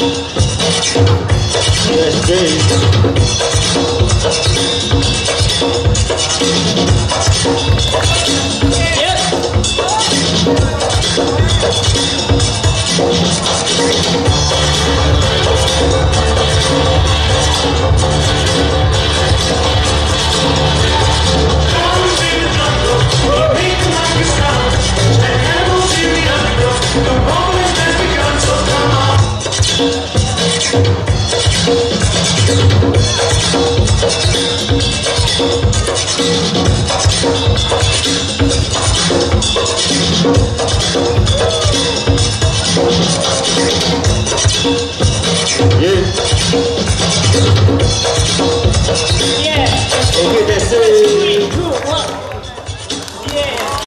Yes, Yeah. Okay, that's it.